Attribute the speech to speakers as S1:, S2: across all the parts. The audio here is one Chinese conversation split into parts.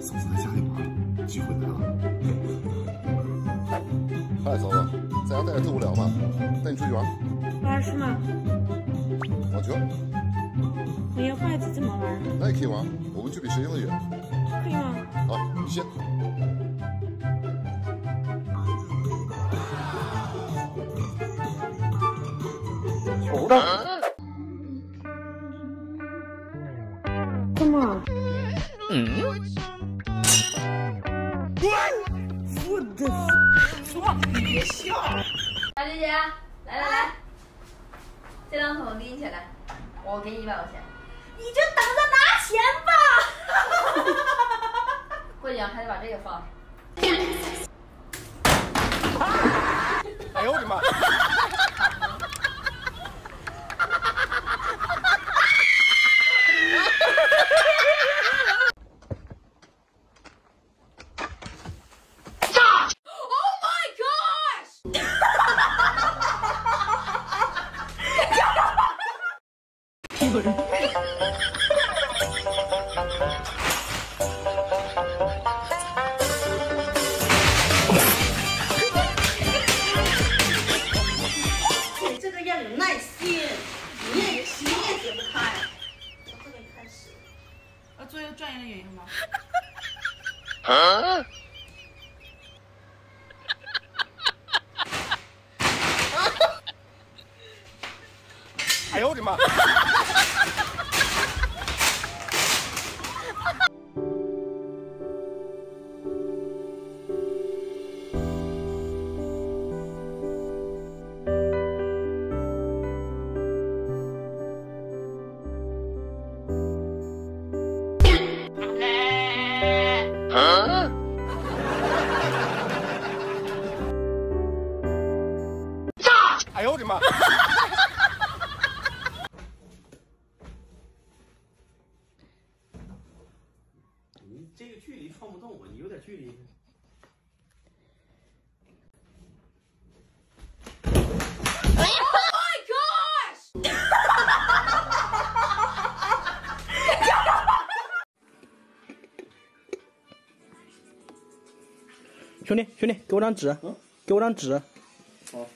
S1: 嫂子在家里玩，机会来了。
S2: 嗨，嫂子，在家待着特无聊吧，带你出去玩。
S3: 玩是吗？
S2: 网球。
S3: 没有筷子怎么玩？
S2: 那也可以玩，我们距离谁赢的远。
S3: 可以吗？
S2: 好，你先。
S1: 球呢？
S4: 姐姐，来来来，这两桶拎起来，我给你一百块钱。
S5: 你就等着拿钱吧。
S4: 过奖还得把这个放上。
S2: 哎呦我的妈！哎
S6: 距离。
S7: 兄弟，兄弟，给我张纸，给我张纸。
S6: 好。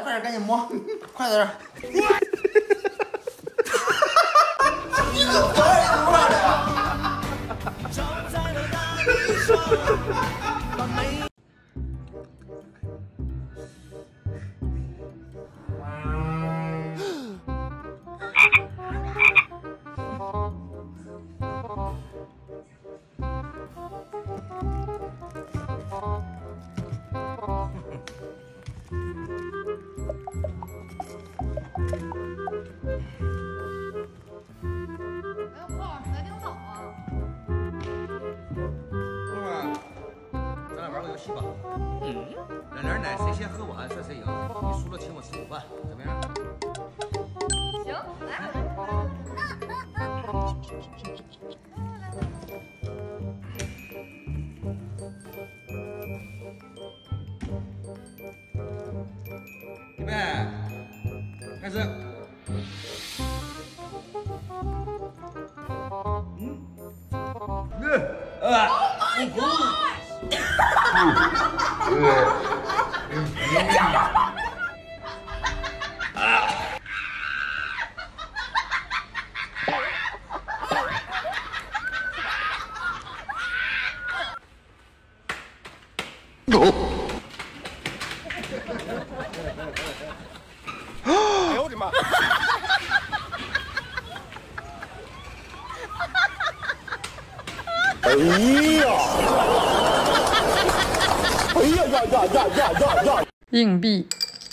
S7: 快
S6: 点，赶紧摸，快点！
S8: 谁先喝完算谁赢。你输了请我吃午饭，怎么样？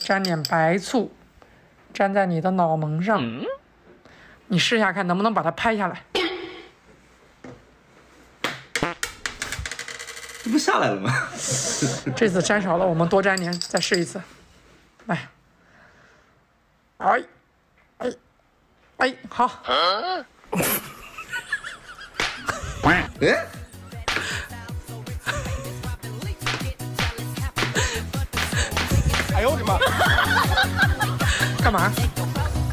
S9: 沾点白醋，粘在你的脑门上，你试下看能不能把它拍下来。
S10: 这不下来了吗？
S9: 这次粘少了，我们多粘点，再试一次。来，哎，哎，哎，好。
S10: 哎，
S5: 哎呦我的妈！
S9: 干嘛？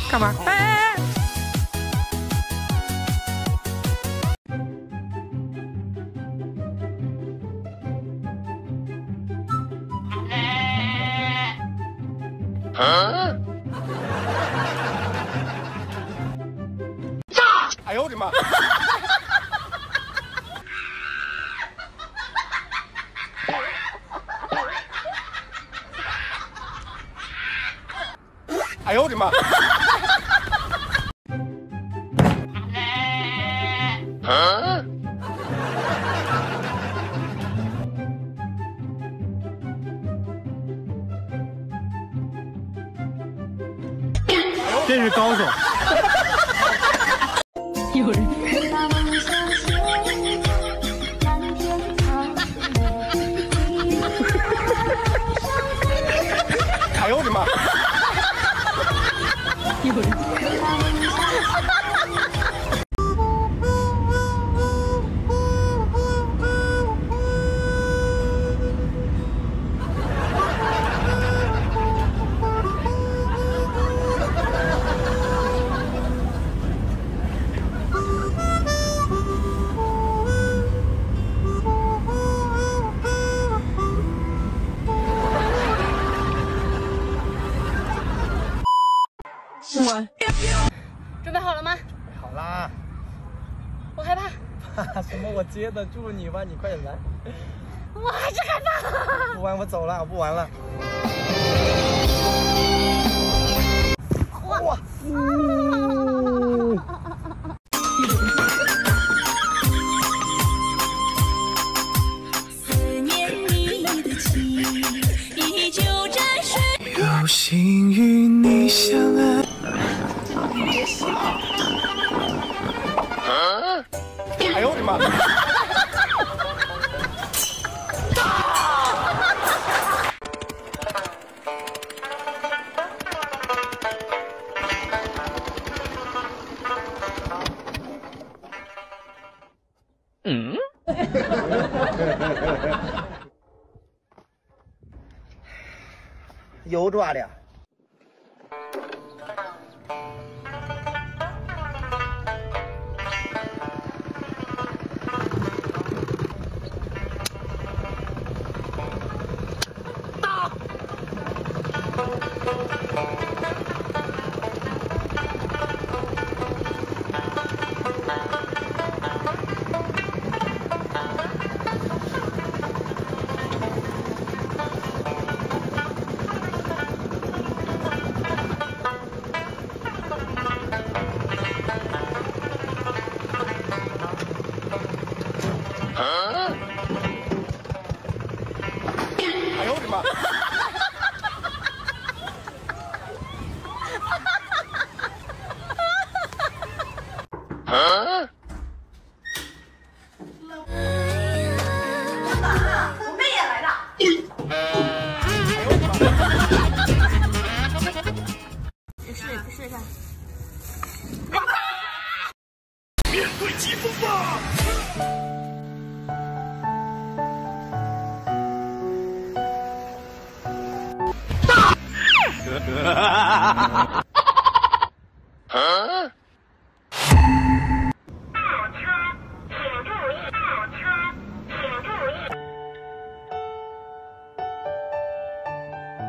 S9: 干嘛？哎哎哎！
S5: 哎哎呦我的妈！
S11: 接得住你吗，你快点来。
S12: 我还是害怕。
S11: 不玩我走了，我不玩了。哇！
S6: 思念你的情依旧在水。
S11: 有幸与你相爱。
S5: 哎呦我的妈！
S11: 油抓的。哎呦我的妈！
S13: 我妹也来了。
S12: 试试一下。
S5: 面对疾风吧！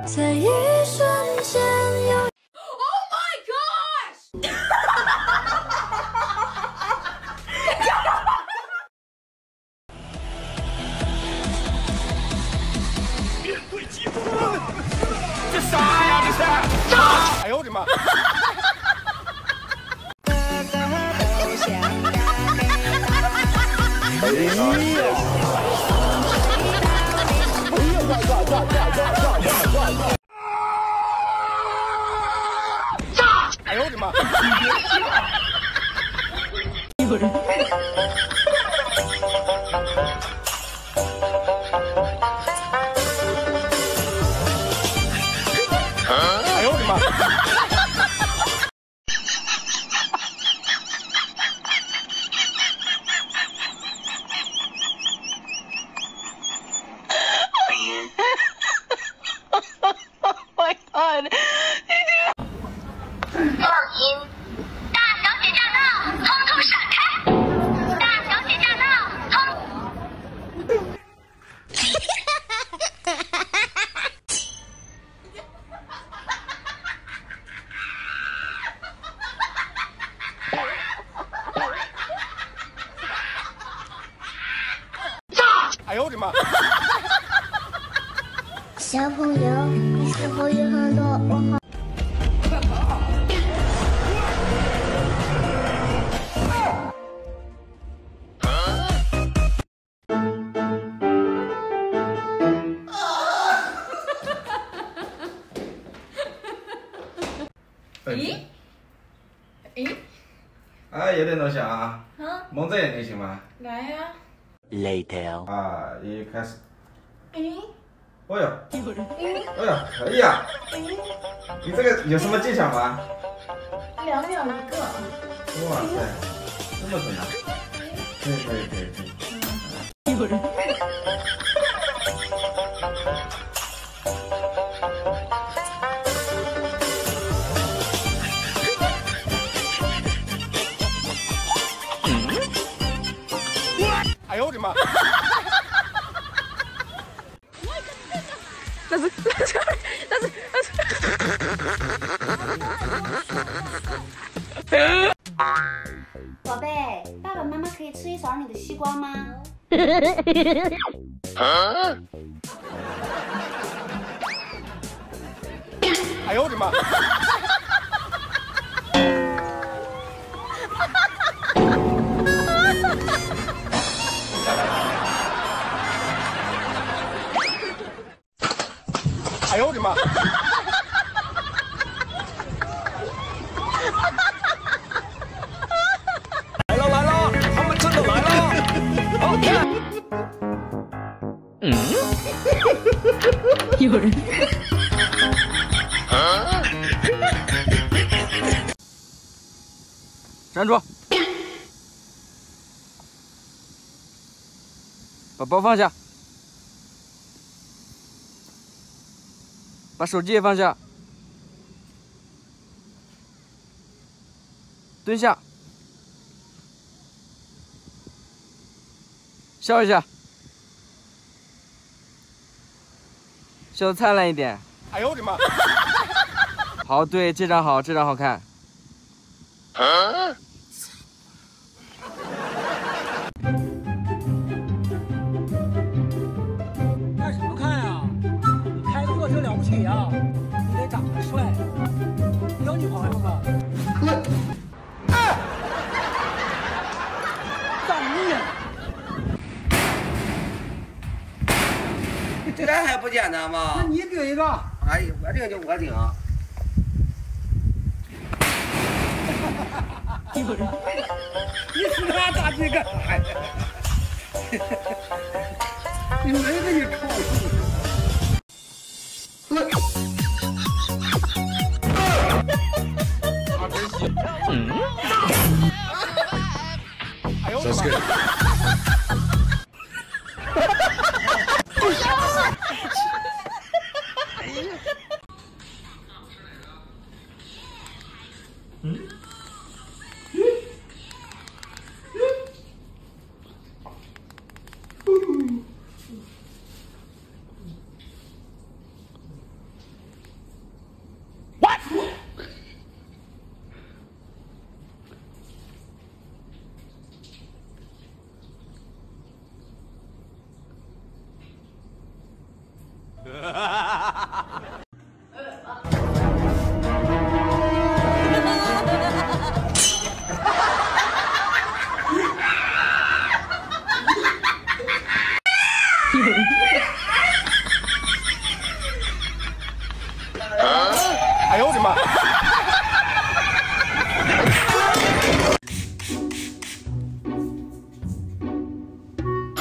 S6: 在一瞬间
S10: 小朋友你是否有很多问号
S14: 两秒一个。
S15: 哇塞，这么准啊！可以可以可以可以。
S16: 有人。
S5: 哎呦我的妈！哎呦我的妈！
S17: 放下，把手机也放下，蹲下，笑一下，笑的灿烂一点。
S5: 哎呦我的妈！
S17: 好，对，这张好，这张好看。
S7: 看
S15: 这还不简单吗？
S7: 那你顶一个。
S15: 哎呀，我顶就我顶。
S7: 有人。你死他咋这个？你没给你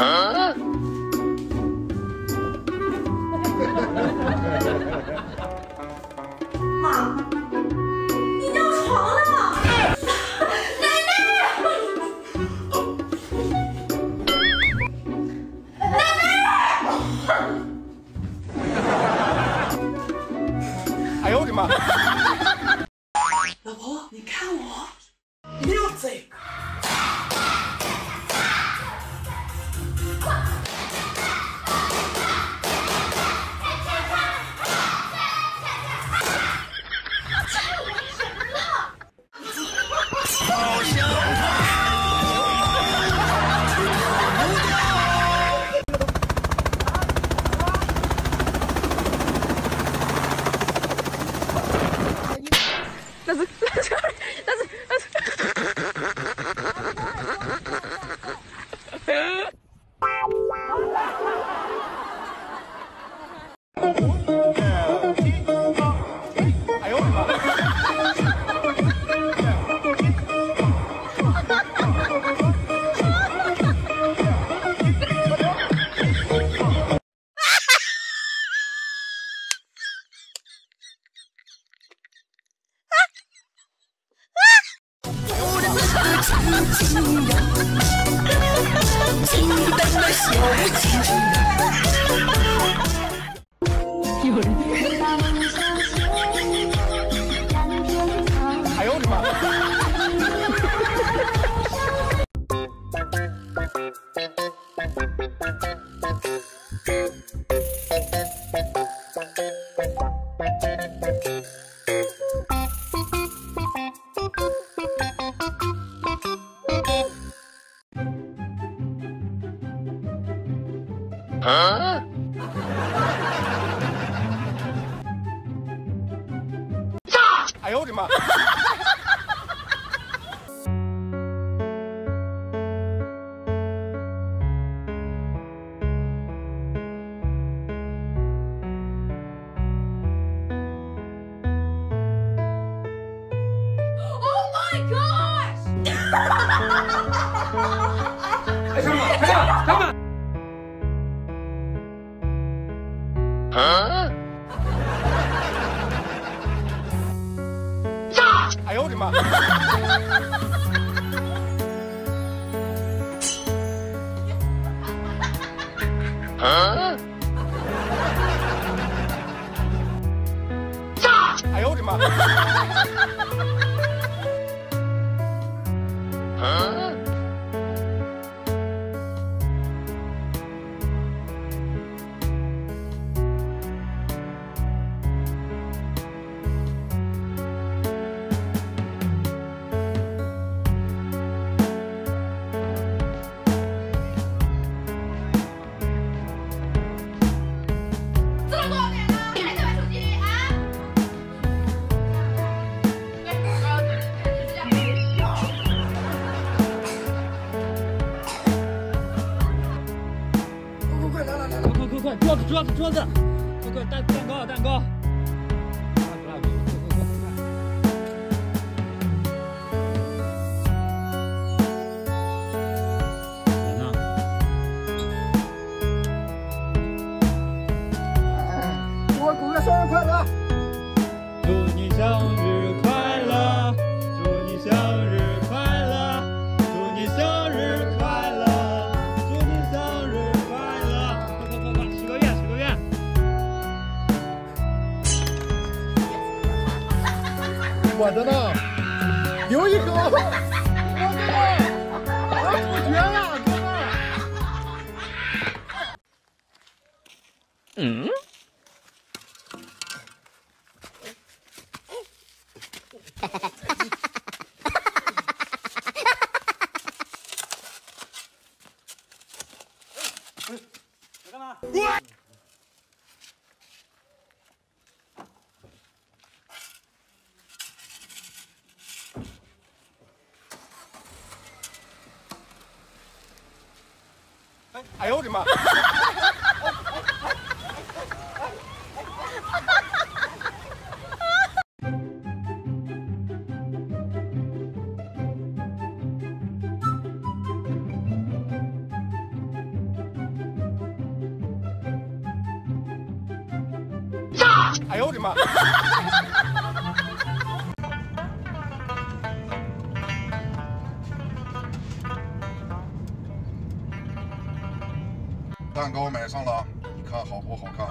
S7: Huh?
S5: 情人，情人的
S6: 小
S5: 情人。
S6: 哎呀嗯炸哎呦我的妈！
S18: 桌子桌子。快快蛋蛋糕啊蛋糕。
S11: 我
S18: 这
S11: 我要补了哥们
S6: 嗯？哎呦我的妈！
S2: 蛋糕买上了你看好不好看？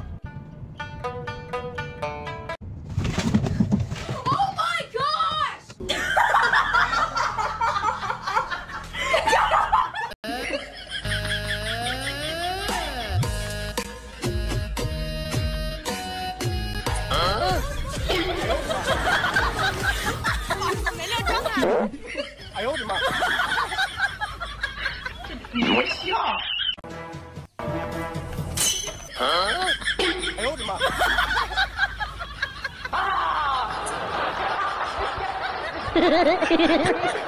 S19: 吗？
S20: 这多像！啊！哎呦我的妈！
S11: 啊！